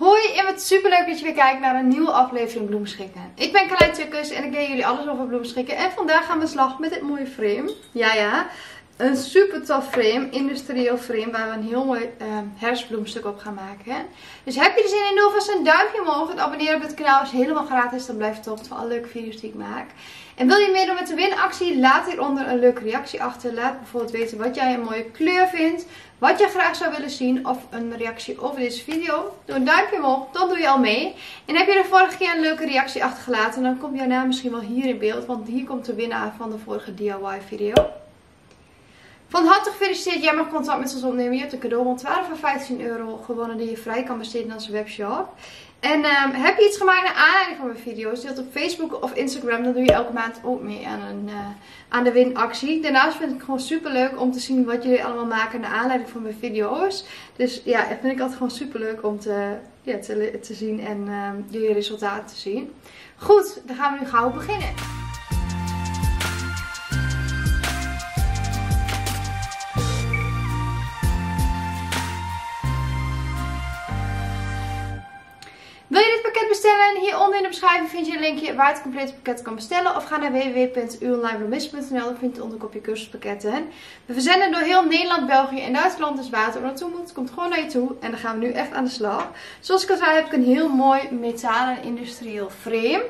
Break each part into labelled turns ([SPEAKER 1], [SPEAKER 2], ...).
[SPEAKER 1] Hoi en super leuk dat je weer kijkt naar een nieuwe aflevering Bloemschikken. Ik ben Carlijn Tukkers en ik leer jullie alles over bloemschikken. En vandaag gaan we slag met dit mooie frame. Ja ja, een super tof frame, industrieel frame, waar we een heel mooi uh, herfstbloemstuk op gaan maken. Dus heb je er zin in, doe vast een duimpje omhoog. Het abonneren op het kanaal is helemaal gratis, dan blijft het top van alle leuke video's die ik maak. En wil je meedoen met de winactie, laat hieronder een leuke reactie achter. Laat bijvoorbeeld weten wat jij een mooie kleur vindt, wat jij graag zou willen zien of een reactie over deze video. Doe een duimpje omhoog, dan doe je al mee. En heb je de vorige keer een leuke reactie achtergelaten, dan komt jouw naam misschien wel hier in beeld. Want hier komt de winnaar van de vorige DIY video. Van harte gefeliciteerd, jij mag contact met ons opnemen. Je hebt een cadeau 12 van 15 euro gewonnen die je vrij kan besteden in onze webshop. En um, heb je iets gemaakt naar aanleiding van mijn video's, deel het op Facebook of Instagram, dan doe je elke maand ook mee aan, een, uh, aan de winactie. Daarnaast vind ik het gewoon super leuk om te zien wat jullie allemaal maken naar aanleiding van mijn video's. Dus ja, dat vind ik altijd gewoon super leuk om te, ja, te, te zien en uh, jullie resultaten te zien. Goed, dan gaan we nu gauw beginnen. Beschrijving vind je een linkje waar het complete pakket kan bestellen. Of ga naar www.uonlinebloemist.nl. Daar vind je onder kopje cursuspakketten. We verzenden door heel Nederland, België en Duitsland. Dus waar het er naartoe moet, komt gewoon naar je toe. En dan gaan we nu echt aan de slag. Zoals ik al zei heb ik een heel mooi metalen industrieel frame.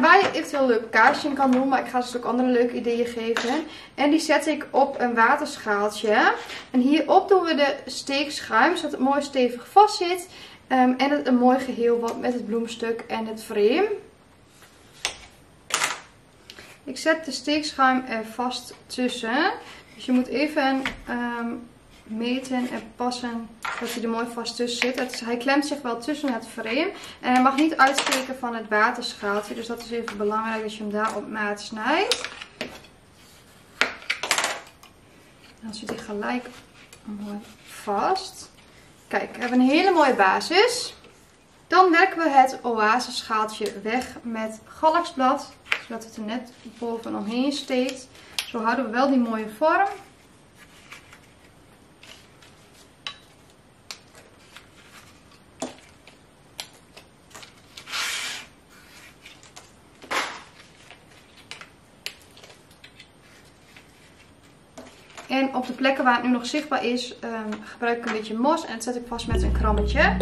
[SPEAKER 1] Waar je eventueel leuke kaarsjes in kan doen. Maar ik ga dus ook andere leuke ideeën geven. En die zet ik op een waterschaaltje. En hierop doen we de steekschuim. Zodat het mooi stevig vast zit. Um, en het een mooi geheel wordt met het bloemstuk en het frame. Ik zet de steekschuim er vast tussen. Dus je moet even um, meten en passen dat hij er mooi vast tussen zit. Hij klemt zich wel tussen het frame. En hij mag niet uitsteken van het waterschaaltje. Dus dat is even belangrijk dat je hem daar op maat snijdt. Dan zit hij gelijk mooi vast. Kijk, we hebben een hele mooie basis. Dan werken we het oaseschaaltje weg met galaxblad. Zodat het er net bovenomheen steekt. Zo houden we wel die mooie vorm. En op de plekken waar het nu nog zichtbaar is, um, gebruik ik een beetje mos en dat zet ik vast met een krammetje.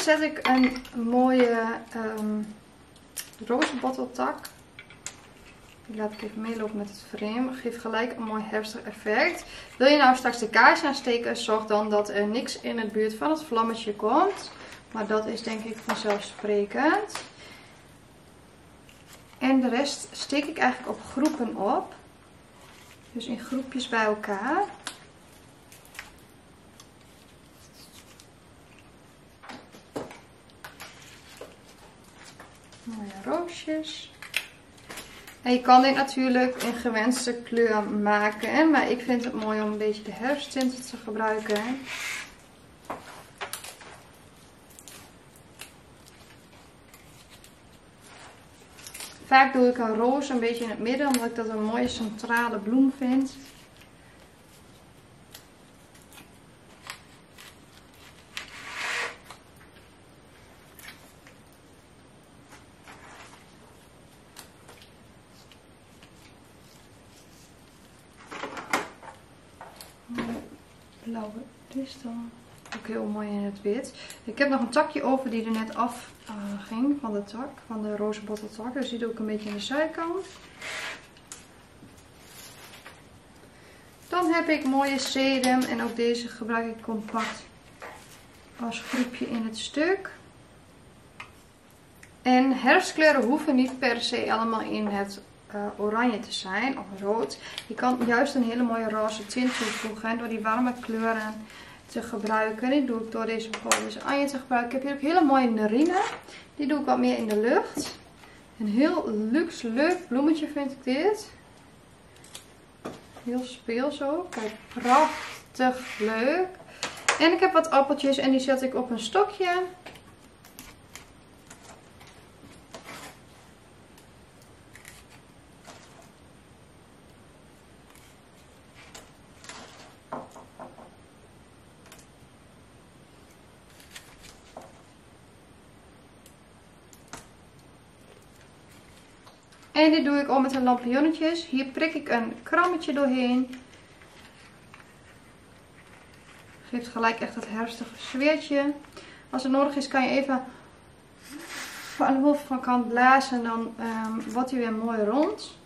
[SPEAKER 1] Zet ik een mooie um, rozenbotteltak. Die laat ik even meelopen met het frame. Geeft gelijk een mooi herfstig effect. Wil je nou straks de kaars aansteken, zorg dan dat er niks in het buurt van het vlammetje komt. Maar dat is denk ik vanzelfsprekend. En de rest steek ik eigenlijk op groepen op. Dus in groepjes bij elkaar. Mooie roosjes. En je kan dit natuurlijk in gewenste kleur maken. Maar ik vind het mooi om een beetje de herfsttinten te gebruiken. Vaak doe ik een roze een beetje in het midden. Omdat ik dat een mooie centrale bloem vind. Blauwe kristal. Ook heel mooi in het wit. Ik heb nog een takje over die er net af uh, ging van de tak. Van de rozenbotteltak. Dus die doe ik een beetje aan de zijkant. Dan heb ik mooie sedum. En ook deze gebruik ik compact als groepje in het stuk. En herfstkleuren hoeven niet per se allemaal in het uh, oranje te zijn of rood. Je kan juist een hele mooie roze tint toevoegen door die warme kleuren te gebruiken. Die doe ik door deze bijvoorbeeld deze anje te gebruiken. Ik heb hier ook hele mooie narine. Die doe ik wat meer in de lucht. Een heel luxe leuk bloemetje vind ik dit. Heel speels ook. Kijk, prachtig leuk. En ik heb wat appeltjes en die zet ik op een stokje. En dit doe ik al met een lampionnetjes. Hier prik ik een krammetje doorheen. Geeft gelijk echt dat herfstige sfeertje. Als het nodig is kan je even aan de bovenkant kant blazen. En dan um, wordt hij weer mooi rond.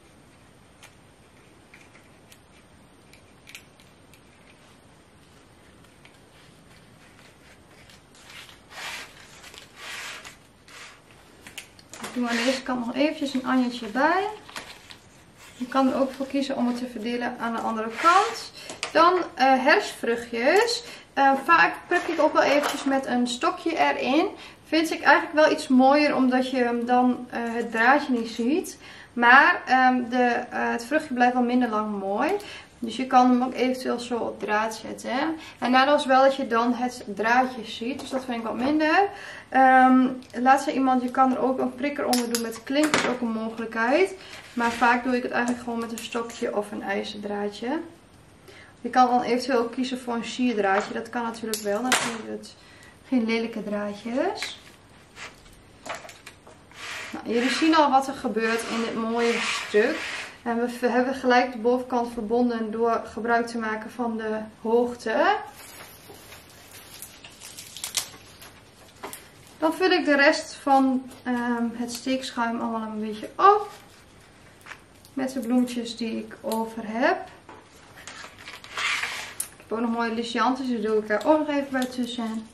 [SPEAKER 1] Ik doe aan deze kant nog eventjes een anjetje bij. Je kan er ook voor kiezen om het te verdelen aan de andere kant. Dan uh, herfstvruchtjes. Uh, vaak prik ik ook wel eventjes met een stokje erin. Vind ik eigenlijk wel iets mooier omdat je dan uh, het draadje niet ziet. Maar um, de, het vruchtje blijft wel minder lang mooi. Dus je kan hem ook eventueel zo op draad zetten. En nadeel is wel dat je dan het draadje ziet. Dus dat vind ik wat minder. Um, laatst zei iemand, je kan er ook een prikker onder doen met klink. Dat is ook een mogelijkheid. Maar vaak doe ik het eigenlijk gewoon met een stokje of een ijzerdraadje. Je kan dan eventueel kiezen voor een sierdraadje. Dat kan natuurlijk wel. Dan je het geen lelijke draadjes. Nou, jullie zien al wat er gebeurt in dit mooie stuk. En we hebben gelijk de bovenkant verbonden door gebruik te maken van de hoogte. Dan vul ik de rest van um, het steekschuim allemaal een beetje op. Met de bloemetjes die ik over heb. Ik heb ook nog mooie lisiantes, dus doe ik er ook nog even bij tussen.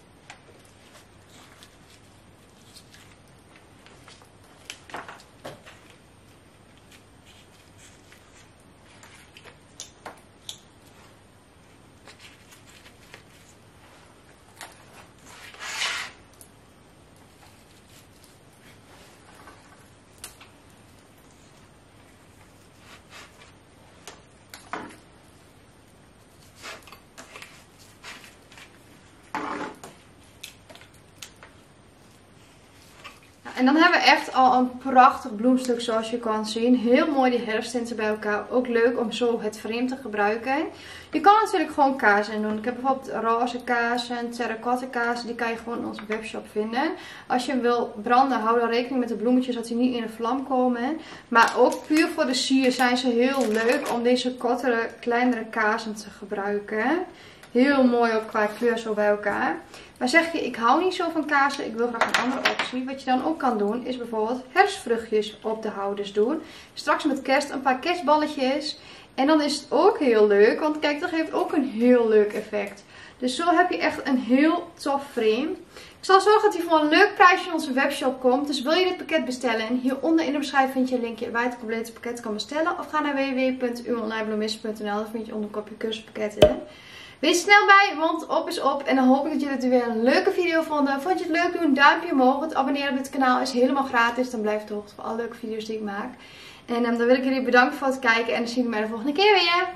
[SPEAKER 1] En dan hebben we echt al een prachtig bloemstuk zoals je kan zien. Heel mooi die herfsttinten bij elkaar. Ook leuk om zo het frame te gebruiken. Je kan natuurlijk gewoon kaas in doen. Ik heb bijvoorbeeld roze kazen, terracotta kaas. Die kan je gewoon in onze webshop vinden. Als je hem wil branden, hou dan rekening met de bloemetjes dat die niet in de vlam komen. Maar ook puur voor de sier zijn ze heel leuk om deze kortere, kleinere kazen te gebruiken. Heel mooi ook qua kleur zo bij elkaar. Maar zeg je, ik hou niet zo van kazen, ik wil graag een andere optie. Wat je dan ook kan doen, is bijvoorbeeld herfstvruchtjes op de houders doen. Straks met kerst een paar kerstballetjes. En dan is het ook heel leuk, want kijk, dat geeft ook een heel leuk effect. Dus zo heb je echt een heel tof frame. Ik zal zorgen dat hij voor een leuk prijsje in onze webshop komt. Dus wil je dit pakket bestellen? Hieronder in de beschrijving vind je een linkje waar je het complete pakket kan bestellen. Of ga naar www.uonlinebloemist.nl. Daar vind je onder kopje cursuspakketten. Wees snel bij, want op is op. En dan hoop ik dat jullie het weer een leuke video vonden. Vond je het leuk? Doe een duimpje omhoog. Het abonneren op dit kanaal is helemaal gratis. Dan blijf je hoogte van alle leuke video's die ik maak. En um, dan wil ik jullie bedanken voor het kijken. En dan zien we mij de volgende keer weer.